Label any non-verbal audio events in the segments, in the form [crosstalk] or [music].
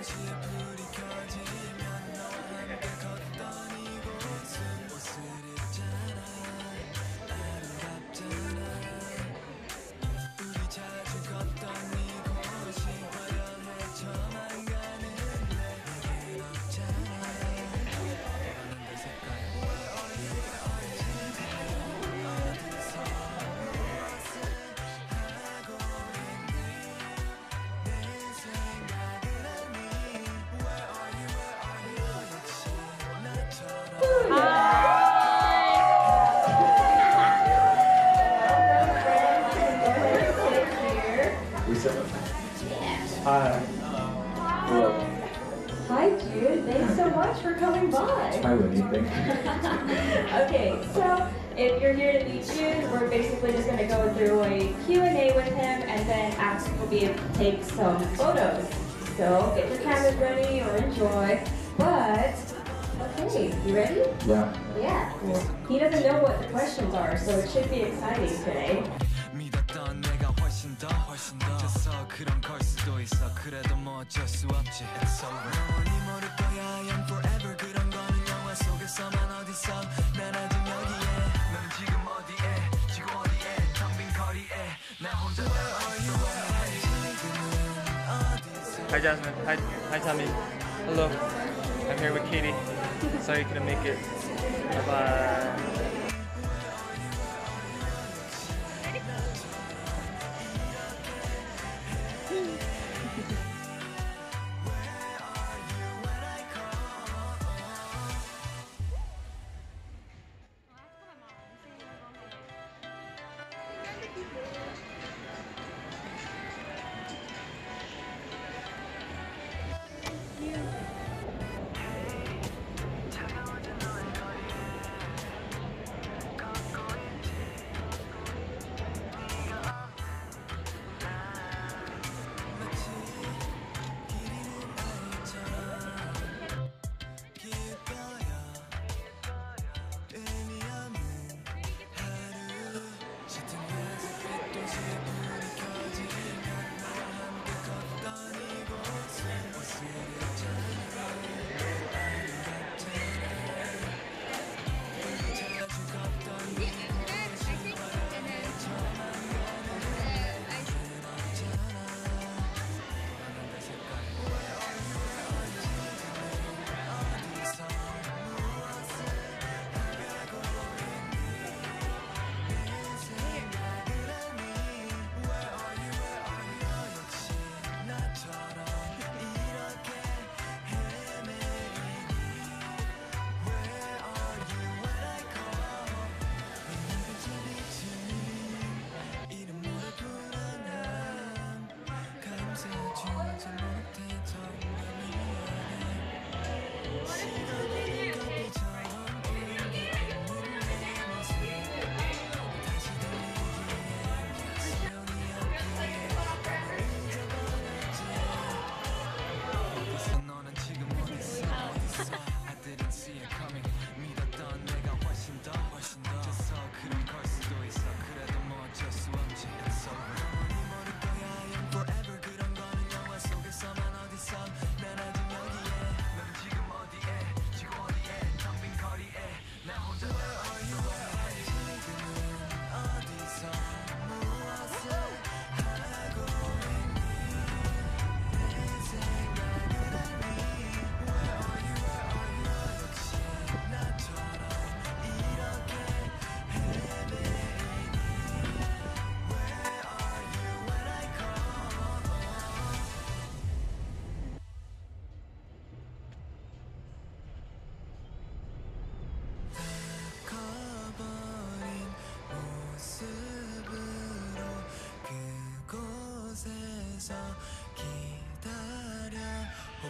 Cause Thank you. Thanks so much for coming by. Hi, think? [laughs] okay, so if you're here to meet you, we're basically just going to go through a Q&A with him and then ask able to take some photos. So get your cameras ready or enjoy. But, okay, you ready? Yeah. Yeah. Cool. He doesn't know what the questions are, so it should be exciting today. It's. Hi Jasmine. Hi, hi Tommy. Hello. I'm here with Katie. Sorry you couldn't make it. Bye bye.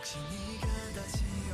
혹시 네가 다시